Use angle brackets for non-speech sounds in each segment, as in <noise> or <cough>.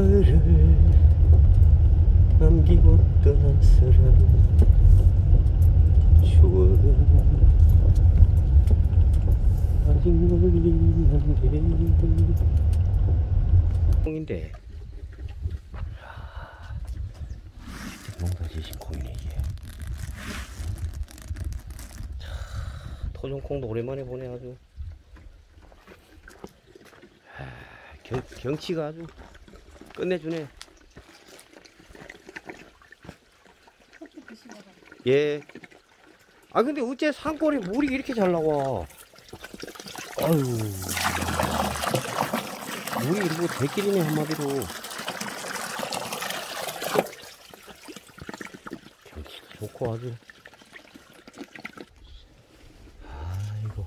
나를 남기고 떠난 사람. 추억은 아직 멀리 이게. 차, 토종콩도 오랜만에 보네 아주. 경치가 아주 끝내주네. 예. 아 근데 어째 산골에 물이 이렇게 잘 나와? 아유. 물이 이리고 대길이네 한마디로. 경치가 좋고 아주 아이고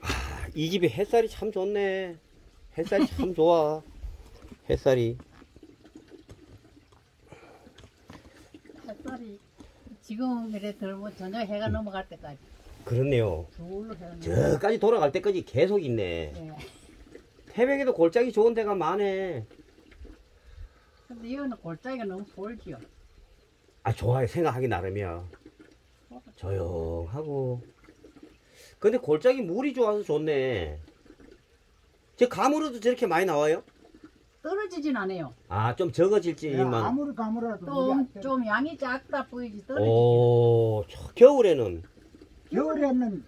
아, 이 집에 햇살이 참 좋네. 햇살이 참 좋아. 햇살이. 햇살이 지금 이래 들면 저녁 해가 넘어갈 때까지. 그렇네요. 둘로 해가 넘어갈 저까지 돌아갈 때까지 계속 있네. 때. 예. 태백에도 골짜기 좋은 데가 많네. 근데 이거는 골짜기가 너무 볼지요. 아 좋아요. 생각하기 나름이야. 조용하고 근데 골짜기 물이 좋아서 좋네 저 가물어도 저렇게 많이 나와요? 떨어지진 않아요. 아좀 야, 적어질지만 아무리 가물어도 좀, 좀 양이 작다 보이지 떨어지지. 오 저- 겨울에는 겨울에는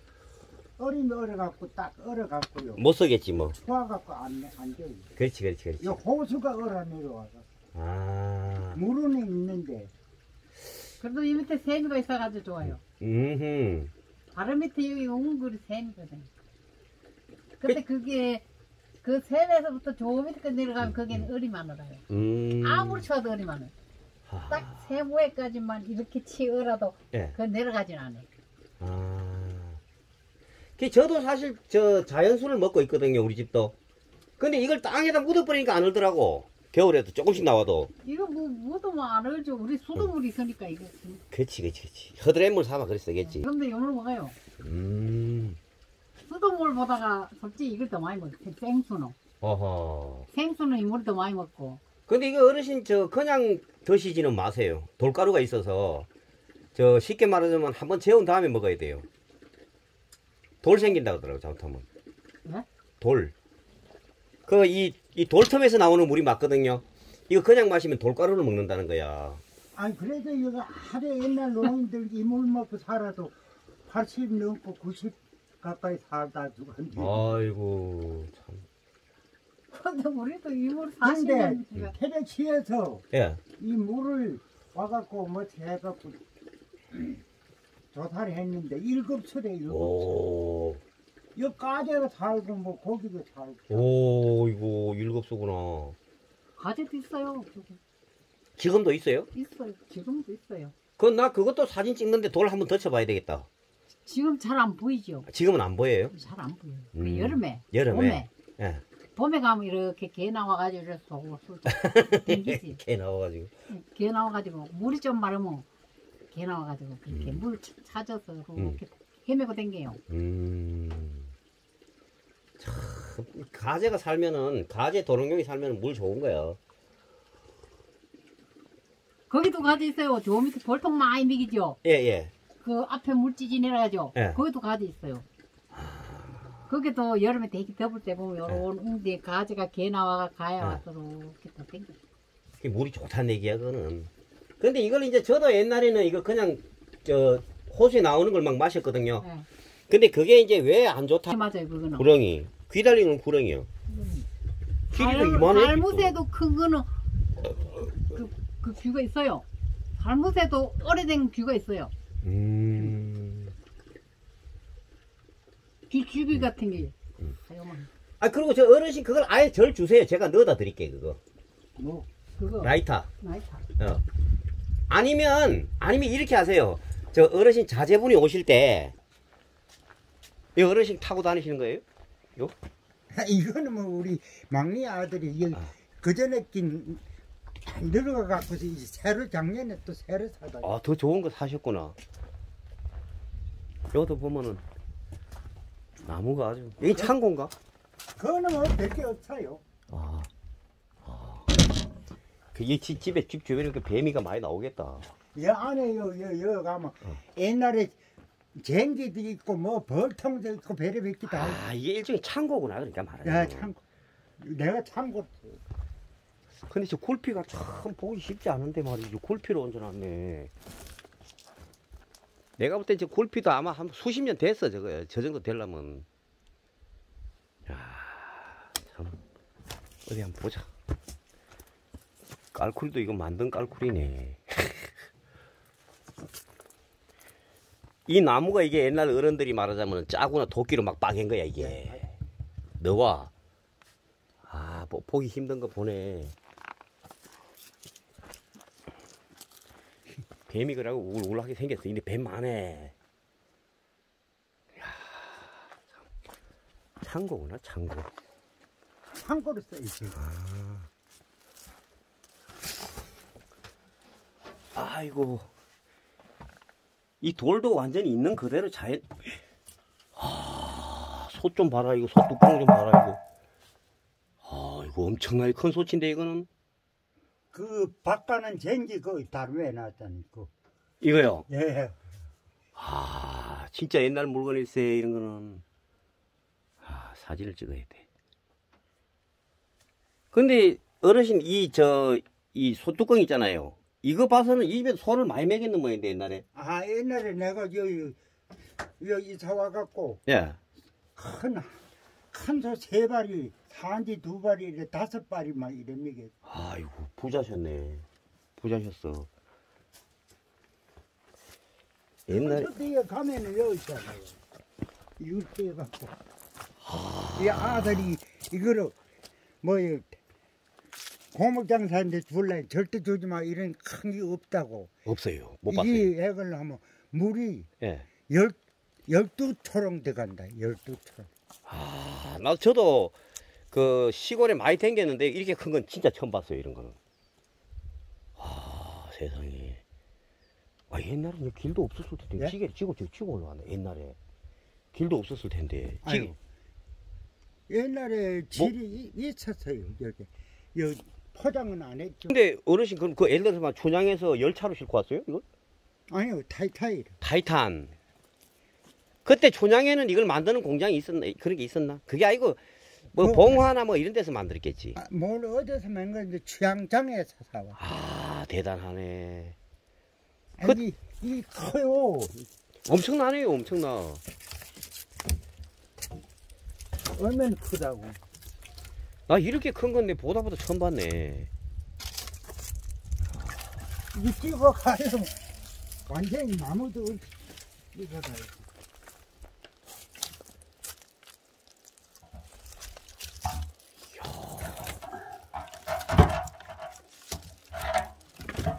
얼음이 얼어갖고 딱 얼어갖고요. 못 쓰겠지 뭐 추워갖고 안, 안 져요. 그렇지 그렇지 그렇지 이 호수가 얼어 내려와서 아 물은 있는데 그래도 이 밑에 새미가 있어가지고 좋아요. 음흠 바로 밑에 여기 웅글이 새미거든. 근데 그게 그 샘에서부터 저 밑에 내려가면 거기는 얼이 많아요. 음 아무리 쳐도 얼이 많아요. 하. 딱 세모에까지만 이렇게 치어라도 예. 그 내려가진 않아요. 아. 그 저도 사실 저 자연수를 먹고 있거든요, 우리 집도. 근데 이걸 땅에다 묻어버리니까 안 얼더라고. 겨울에도 조금씩 나와도. 이거 뭐 묻으면 안 얼죠. 우리 수돗물이 있으니까 이거. 그렇지, 그렇지, 그렇지. 허드렛물 삼아 그랬어겠지. 그런데 이걸 먹어요. 음. 수돗물 보다가 솔직히 이걸 더 많이 먹어요. 생수는. 어허. 생수는 이물 더 많이 먹고. 근데 이거 어르신 저 그냥 드시지는 마세요. 돌가루가 있어서 저 쉽게 말하자면 한번 재운 다음에 먹어야 돼요. 돌 생긴다 그러더라고 잘못하면. 네? 돌. 그 이 이 돌텀에서 나오는 물이 맞거든요. 이거 그냥 마시면 돌가루를 먹는다는 거야. 아니 그래도 이거 하루 옛날 노인들 이 물 먹고 살아도 80 넘고 90 가까이 살다 죽었는데 아이고 참. 근데 우리도 이물 근데 40년. 테레치에서 예. 이 물을 와갖고 뭐 해갖고 조사를 했는데 일급수래 일급수 오. 이 까재가 살고 뭐 고기도 살고 오 이거 일급수구나. 가재도 있어요. 저기. 지금도 있어요? 있어요. 지금도 있어요. 그건 나 그것도 사진 찍는데 돌 한번 더 쳐봐야 되겠다. 지금 잘 안 보이죠? 지금은 안 보여요? 잘 안 보여요. 음. 그 여름에. 여름에. 봄에. 예. 봄에 가면 이렇게 개 나와가지고 이렇게 쏘고 술 땡기지. 개 나와가지고. 개 나와가지고 물이 좀 마르면 개 나와가지고 그렇게 음. 물 차- 찾아서 음. 이렇게 헤매고 댕겨요. 음. 참 가재가 살면은 가재 도롱뇽이 살면은 물 좋은 거야. 거기도 가지 있어요. 저 밑에 볼통 많이 미기죠. 예 예. 그 앞에 물지지 내려가죠. 예. 거기도 가지 있어요. 거기도 여름에 되게 더울 때 보면 요런 웅디에 가지가 개 나와가 가야 예. 와서 이렇게 다 댕겨. 그게 물이 좋다는 얘기야 그거는. 근데 이걸 이제 저도 옛날에는 이거 그냥 저 호수에 나오는 걸 막 마셨거든요. 예. 근데 그게 이제 왜 안 좋다? 맞아요, 그거는. 구렁이. 귀 달리는 구렁이요. 길이도 달- 이만해. 달무새도 큰 거는 그, 그 뷰가 있어요. 달무새도 오래된 뷰가 있어요. 음. 쥐, 쥐비 같은 게. 음. 아 그리고 저 어르신 그걸 아예 절 주세요. 제가 넣어다 드릴게요 그거. 뭐 그거. 라이터. 나이타. 어. 아니면 아니면 이렇게 하세요. 저 어르신 자제분이 오실 때. 이 어르신 타고 다니시는 거예요? 이거는 뭐 우리 막내 아들이 이 아. 그 전에 낀 늙어 갖고서 이제 새로 작년에 또 새로 사다. 아, 더 좋은 거 사셨구나. 여기도 보면은 나무가 아주 여기 창고인가? 그거는 뭐 별게 없어요. 아. 아. 그이 집- 집에 집 주변에 그 뱀이가 많이 나오겠다. 여 안에 여, 여, 여 가면 어. 옛날에 쟁기도 있고 뭐 벌통도 있고 베레백기도 아, 이게 일종의 창고구나 그러니까 말하자면. 야 참, 내가 참고 근데 저 굴피가 참 보기 쉽지 않은데 말이죠. 굴피로 얹어놨네. 내가 볼때저 굴피도 아마 한 수십 년 됐어, 저거. 저 정도 되려면. 야 참. 어디 한번 보자. 깔쿨도 이거 만든 깔쿨이네. <laughs> 이 나무가 이게 옛날 어른들이 말하자면 짜구나 도끼로 막 빠갠 거야, 이게. 너와. 아, 뭐, 보기 힘든 거 보네. 뱀이 그러고 우울하게 생겼어. 근데 뱀 많네. 창고구나, 창고. 참고로 써있지. 아이고. 이 돌도 완전히 있는 그대로 자연. 아, 소좀 봐라, 이거. 소 뚜껑 좀 봐라, 이거. 아, 이거 엄청나게 큰 소치인데, 이거는. 그 바깥은 쟁기 그 다루에 놨다니 그. 이거요. 예. 아, 진짜 옛날 물건일세, 이런 거는. 아, 사진을 찍어야 돼. 근데, 어르신, 이, 저, 이 소뚜껑 있잖아요. 이거 봐서는 이 집에 소를 많이 먹였는 모양인데, 옛날에. 아 옛날에 내가 여기 여기 이사 와갖고 예. 큰 큰 소 세 발이 산지 두 발이 이래 다섯 발이 막 이래 미게. 아이고, 부자셨네. 부자셨어. 옛날에, 저때에 가면은 여기 있잖아요. 이렇게 해갖고 이 아들이 이거를 뭐 이, 고목 장사인데 줄래 절대 주지 마 이런 큰 게 없다고. 없어요. 못 봤어요. 이 액을 하면 물이 예. 열 열두 초롱 들어간다. 열두 초롱. 아, 나 저도 그 시골에 많이 댕겼는데 이렇게 큰 건 진짜 처음 봤어요, 이런 거는. 아, 세상에. 아, 옛날에는 길도 없었을 텐데. 예? 지고 저 치고 올라왔네, 옛날에. 길도 없었을 텐데. 지, 아유. 옛날에 질이 이- 있었어요. 여기 여기 포장은 안 했죠. 근데 어르신 그럼 그 예를 들어서 춘향에서 열차로 싣고 왔어요? 이거? 아니요 타이타이. 타이탄. 그때 춘향에는 이걸 만드는 공장이 있었나? 그런 게 있었나? 그게 아니고 뭐 뭐- 봉화나 뭐 이런 데서 만들었겠지. 아, 뭘 어디서 맨 건데 취향장에서 사와. 아, 대단하네. 아니 이 커요. 엄청나네요, 엄청나. 얼마나 크다고. 나 이렇게 큰 건데 보다 보다 처음 봤네. 이 찍어 가요. 완전히 나무도 이거 다.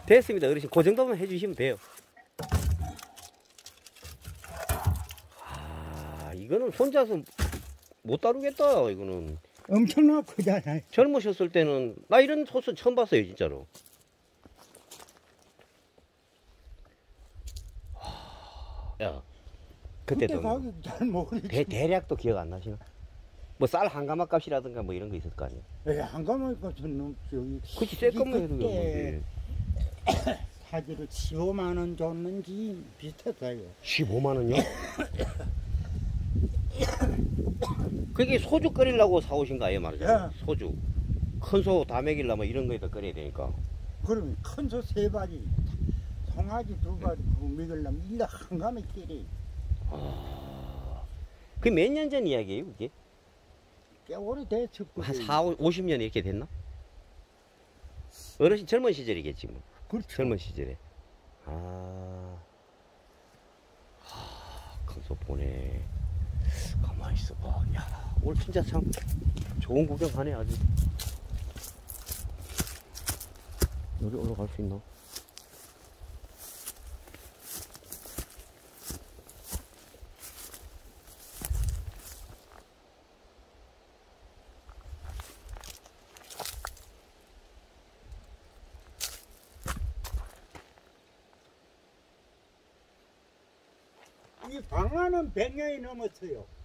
됐습니다, 어르신. 그 정도만 해주시면 돼요. 아, 이거는 혼자서 못 다루겠다, 이거는. 엄청나 크잖아요. 젊으셨을 때는, 나 이런 소스 처음 봤어요, 진짜로. 야, 그때 그때도 뭐. 대, 대략도 기억 안 나시나? 뭐 쌀 한 가마 값이라든가 뭐 이런 거 있을 거 아니에요? 에, 한 가만 것은 넘죠. 그치, 새 것만 해도 그때 그런데. 사지를 15만 원 줬는지 비슷했어요. 15만 원요? <coughs> 그게 소주 끓이려고 사오신 거 아니에요, 말이죠? 예. 소주. 큰 소 다 먹이려면 이런 거에다 끓여야 되니까. 그러면 큰소세 발이, 송아지 두 그거 먹으려면 일한 가마 끼리. 아. 그게 몇년 전 이야기예요, 그게? 꽤 오래됐을 한 거예요. 4, 50년 이렇게 됐나? 어르신 젊은 시절이겠지, 뭐. 그렇죠. 젊은 시절에. 아. 하, 큰소 보네. 가만히 있어봐. 야, 오늘 진짜 참 좋은 구경하네, 아주. 여기 올라갈 수 있나? 이 방아는 100년이 넘었어요.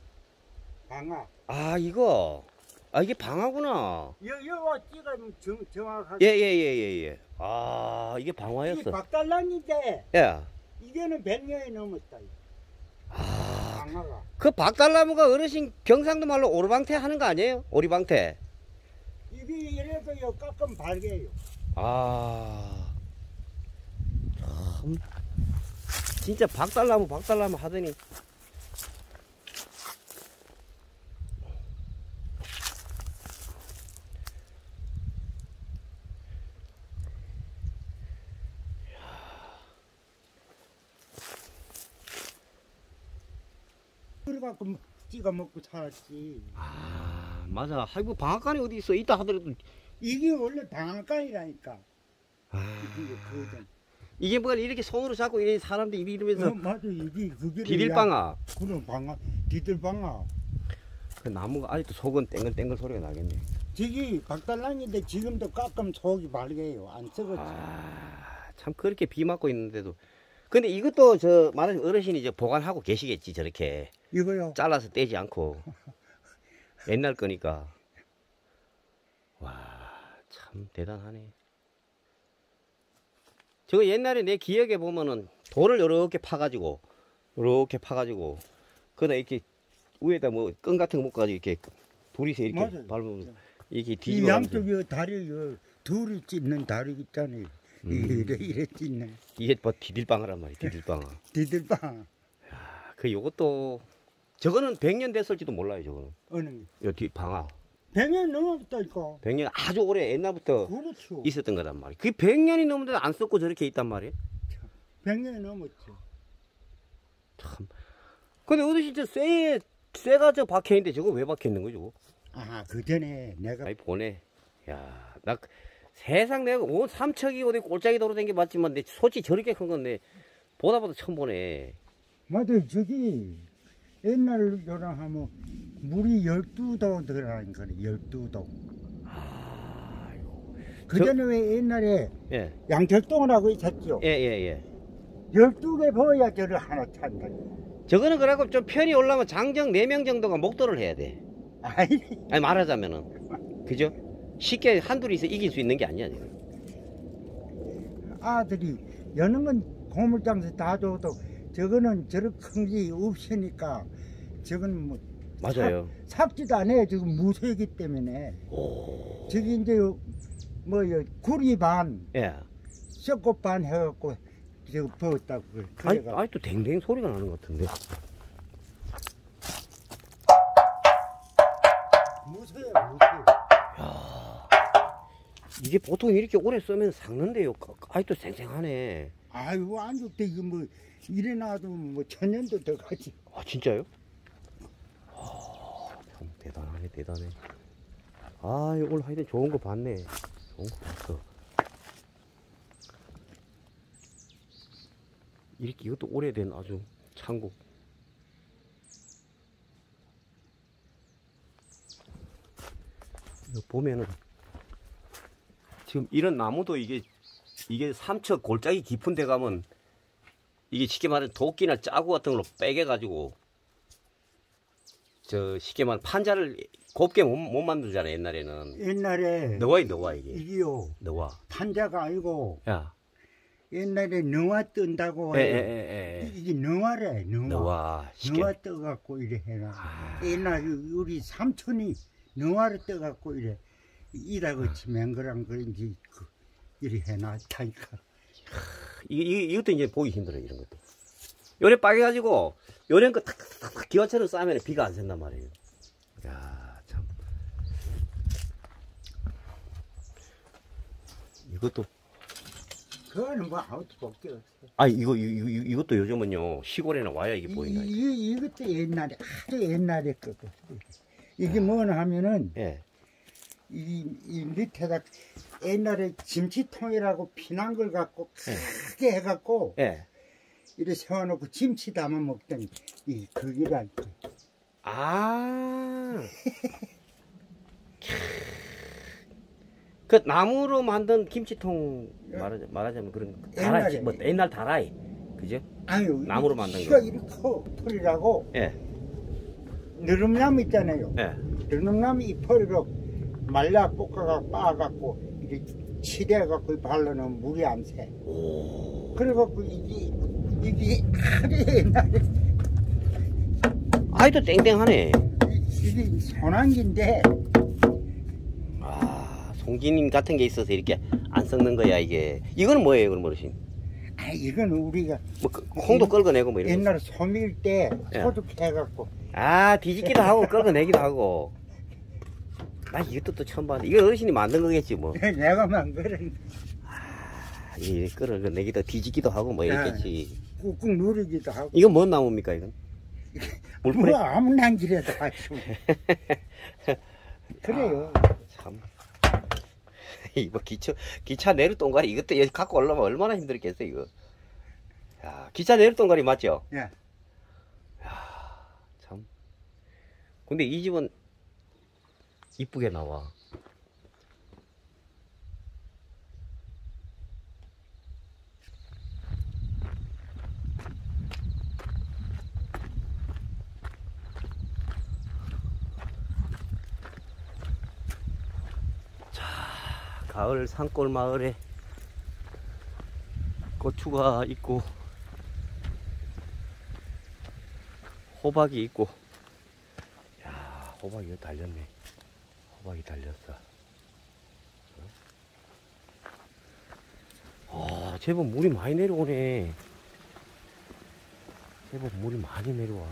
방아. 아, 이거. 아 이게 방아구나. 여, 여와 찍으면 정, 정확하게. 예예예예 예. 아 이게 이게 방화였어. 박달란인데 예. 이게는 100년이 넘었다. 아, 강화가. 그 박달나무가 어르신 경상도 말로 오르방태 하는 거 아니에요? 오리방태. 이게 이래서 요 깎으면 발개요. 아, 참. 진짜 박달나무 박달나무 하더니 그래갖고 찍어 먹고 살았지. 아 맞아. 아이고 방앗간이 어디 있어? 있다 하더라도 이게 원래 방앗간이라니까. 아, 이게 그거든. 이게 뭐 이렇게 손으로 잡고 이렇게 사람들이 이리 이러면서 어, 맞아 이게 그게 디딜방아. 그런 방아 디딜방아. 그 나무가 아직도 속은 땡글땡글 소리가 나겠네. 저기 박달랑인데 지금도 깎으면 속이 발개요. 안 썩었지. 아, 참 그렇게 비 맞고 있는데도. 근데 이것도 저 말하자면 어르신이 이제 보관하고 계시겠지 저렇게 이거요. 잘라서 떼지 않고 <laughs> 옛날 거니까. 와, 참 대단하네. 저거 옛날에 내 기억에 보면은 돌을 이렇게 파가지고 이렇게 파가지고 그다 이렇게 위에다 뭐 끈 같은 거 묶어가지고 이렇게 둘이서 이렇게 맞아요. 밟으면 이렇게 이 뒤집어 양쪽에 다리 요 둘이 찢는 다리 있잖아요. 음. 이래 이래 찢는 이게 뭐 디딜방아란 말이야 디딜방아 디딜방 그 요것도 저거는 100년 됐을지도 몰라요 저거는 어느 게. 요 뒷방아 백년 넘었다니까. 100년 아주 오래 옛날부터 그렇죠. 있었던 거란 말이야 그게 100년이 넘는데도 안 썩고 저렇게 있단 말이야 백년 넘었죠. 참 근데 어르신 저 쇠에 쇠가 저 박혀 있는데 저거 왜 박혀 있는 거죠 저거? 아, 그 전에 내가 아이 보내 야 나 세상 내가 온 삼척이 어디 꼴짝이 도로 댕겨 봤지만 내 솔직히 저렇게 큰 건데 보다 보다 처음 보네 맞아 저기 옛날 요랑 하면 물이 열두 도 들어가는 거네 열두 도. 아이고 그 저- 전에 왜 옛날에 예예예 양철동이라고 있었죠. 예, 예. 열두 개 보여야 저를 하나 찬다. 저거는 그래갖고 좀 편이 올라면 장정 4명 정도가 목도를 해야 돼. 아이, 아니 말하자면은. 그죠? 쉽게 한둘이서 이길 수 있는 게 아니야. 지금. 아들이 여는 건 고물장에서 다 줘도 저거는 저렇게 큰 게 없으니까 저건 뭐 맞아요. 삭 지도 안 해. 지금 무쇠이기 때문에. 오. 저기 이제 요- 뭐 요, 구리 반, 예. 썩꽃 반 해갖고 저거 부었다고 그래. 아니, 그래가 아니 또 댕댕 소리가 나는 것 같은데. 무쇠야 무쇠. 야. 이게 보통 이렇게 오래 쓰면 삭는데요. 아직도 쌩쌩하네. 아이고 안 좋대 이거 뭐 놔도 뭐 천년도 더 가지. 아 진짜요? 아, 참 대단하네 대단해. 아 오늘 하여튼 좋은 거 봤네. 좋은 거 봤어. 이렇게 이것도 오래된 아주 창고. 보면은 지금 이런 나무도 이게 이게 삼척 골짜기 깊은 데 가면 이게 쉽게 말하면 도끼나 짜구 같은 걸로 빼게 가지고 저 쉽게 말하면 판자를 곱게 못, 못 만들잖아 옛날에는. 옛날에 너와이 너와 이게. 이게요. 너와. 판자가 아니고 야. 옛날에 능화 뜬다고 해. 에에 에 에 이게 능화래 능화. 너와 능화 떠갖고 이래 해놔. 아, 옛날 우리 삼촌이 능화를 떠갖고 이래. 이라고 치면 그런 그런지 그 이래 해놨다니까. 이, 이, 이것도 이제 보기 힘들어 이런 것도. 요래 빠개가지고 요런 거 탁탁탁 기와처럼 싸면 비가 안 샌단 말이에요. 야 참. 이것도. 그거는 뭐 아무것도 없어. 아 이거 이, 이, 이것도 요즘은요 시골에는 와야 이게 이, 보인다 이, 이것도 옛날에 아주 옛날에 거고. 이게 뭐냐 하면은 예 이, 이 밑에다 옛날에 김치통이라고 피난 걸 갖고 예. 크게 해갖고 예. 이렇게 세워놓고 김치 담아 먹던 이 그기랄까. 아. <laughs> 그 나무로 만든 김치통 말하자, 말하자면 그런 다라이. 뭐 옛날 다라이 그죠? 아유 나무로 만든 거. 이렇게 커 풀이라고 예. 느릅나무 있잖아요. 예. 느릅나무 잎을 그 말라 볶아갖고 빻아갖고 이렇게 칠해갖고 발라놓으면 물이 안 새. 오. 그래갖고 이게 이게 하루에 아이도 땡땡하네. 이게 소나기인데 아, 송진 같은 게 있어서 이렇게 안 썩는 거야, 이게. 이거는 뭐예요, 그럼 어르신? 아 이건 우리가 뭐, 그, 콩도 끌어내고 뭐 이런 거. 옛날에 소밀 때 예. 소득해갖고 아, 뒤집기도 하고 끌어내기도 하고. 나 이것도 또 처음 봤는데. 이거 어르신이 만든 거겠지, 뭐. <laughs> 내가 만그는 아, 이 끌어 내기도 뒤집기도 하고 뭐 이랬겠지. 꾹꾹 누르기도 하고 이건 뭔 나무입니까, 이건? 물풀에? <laughs> 뭐 아무 난길에도 하시고 <laughs> 그래요 참. 이거 기차, 기차 내루 동가리 이것도 여기 갖고 올라오면 얼마나 힘들겠어, 이거. 야, 기차 내루 동가리 맞죠? 예. 참. 근데 이 집은 이쁘게 나와. 자, 가을 산골 마을에 고추가 있고 호박이 있고 야 호박이 달렸네 호박이 달렸어. 아 제법 물이 많이 내려오네. 제법 물이 많이 내려와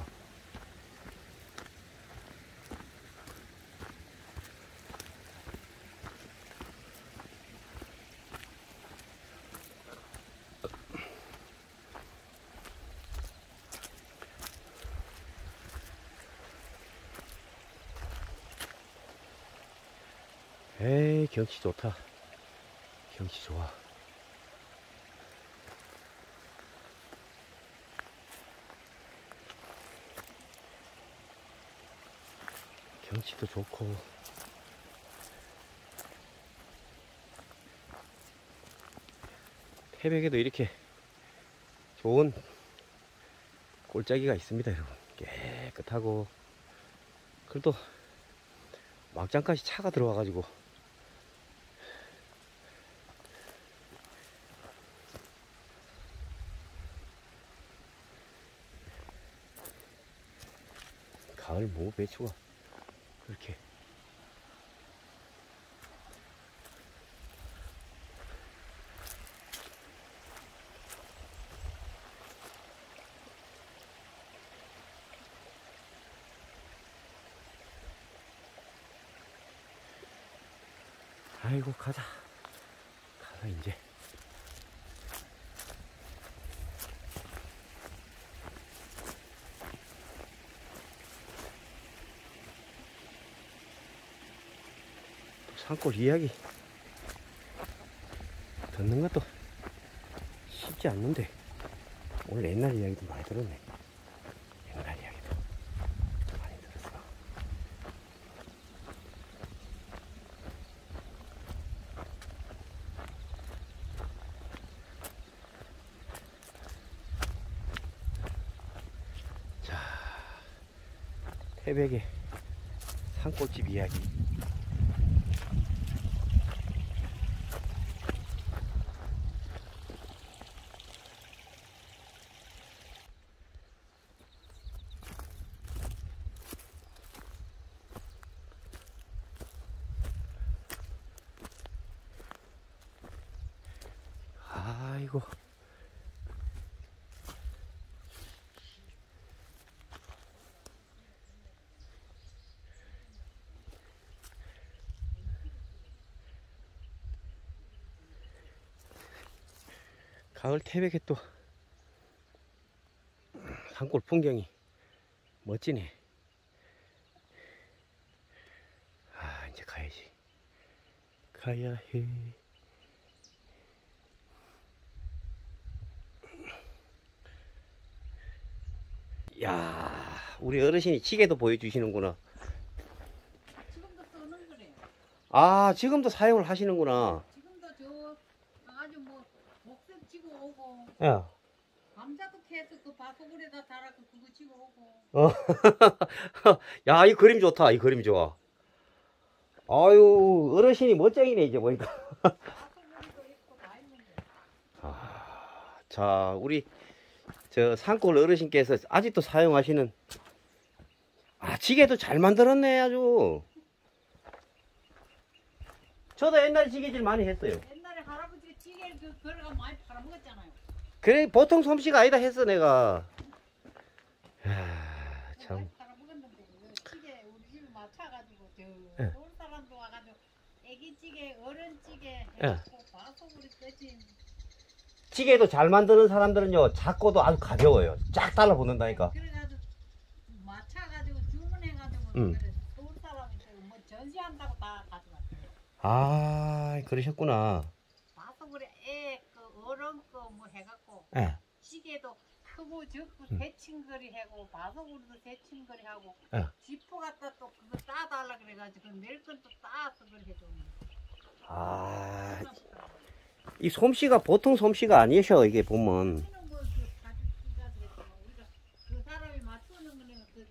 에이 경치 좋다. 경치 좋아. 경치도 좋고. 태백에도 이렇게 좋은 골짜기가 있습니다 여러분. 깨끗하고. 그래도 막장까지 차가 들어와 가지고 가을 뭐 배추가 그렇게. 아이고 가자. 가자 이제 또 산골 이야기. 듣는 것도 쉽지 않는데 오늘 옛날 이야기도 많이 들었네. 옛날 이야기도 많이 들었어. 자, 태백의 산골집 이야기. 아이고. 가을 태백에 또 산골 풍경이 멋지네. 아, 이제 가야지. 가야 해. 야, 우리 어르신이 시계도 보여주시는구나. 지금도 쓰는 거래. 아, 지금도 사용을 하시는구나. 지금도 저 아주 뭐 목색 치고 오고 야, 감자도 캐서 그 바소굴에다 달아서 그거 집어오고. 어. <laughs> 야, 이 그림 좋다. 이 그림 좋아. 아유, 어르신이 멋쟁이네, 이제 보니까. 있는데. <laughs> 자, 우리 저 산골 어르신께서 아직도 사용하시는 아, 지게도 잘 만들었네, 아주. 저도 옛날에 지게질 많이 했어요. 옛날에 할아버지가 찌개를 그 걸어가 많이 팔아먹었잖아요. 그래, 보통 솜씨가 아니다 했어, 내가. 야, 참. 예. 사람도 와가지고 애기찌개, 어른찌개. 해갖고 지게도 잘 만드는 사람들은요, 작고도 아주 가벼워요. 쫙 달라붙는다니까. 그래가지고 맞춰가지고 주문해가지고 음. 그래 사람이 뭐 전시한다고 다 가져왔어요. 아, 그러셨구나. 바소굴에 애그 어른 거 뭐 해갖고 예. 찌개도 크고 적고 음. 대칭거리 하고 바소굴도 대칭거리 하고 예. 지퍼 갖다 또 그거 따달라 그래가지고 낼건또 따서 그래 해줘. 아, 이 솜씨가 보통 솜씨가 아니셔, 이게 보면. 그 사람이 맞추는 거는 그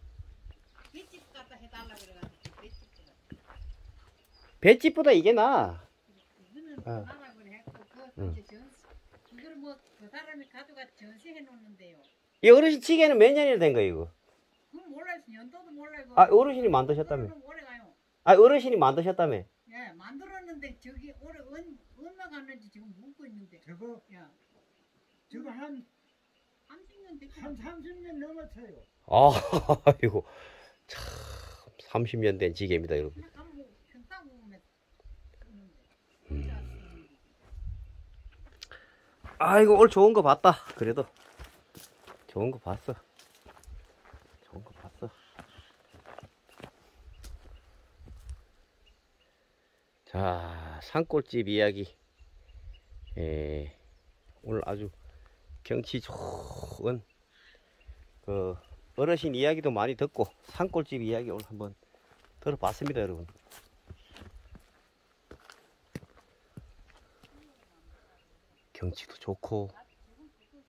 횟집 갖다 해달라 그래가지고 횟집 배집보다 이게 나아. 이거는 어. 그래 했고 그 응. 이제 사람이 가져가 전시해 놓는데요. 이 어르신 지게는 몇 년이나 된 거예요, 이거? 그건 몰라요. 연도도 몰라요. 그거. 아, 어르신이 만드셨다며. 그거는 오래 가요. 아, 어르신이 만드셨다며. 예, 만들었는데 저기 올해 얼, 얼마 갔는지 지금 묻고 있는데. 저거 야, 저거 한, 30년 됐지. 한 30년 넘었어요. 아, <laughs> 아이고. 참, 30년 된 지게입니다, 여러분. 그냥 가면 뭐 평상 보면 있는데. 음. 아이고, 오늘 좋은 거 봤다. 그래도. 좋은 거 봤어. 좋은 거 봤어. 자, 산골집 이야기. 예, 오늘 아주 경치 좋은 그 어르신 이야기도 많이 듣고 산골집 이야기 오늘 한번 들어봤습니다, 여러분. 경치도 좋고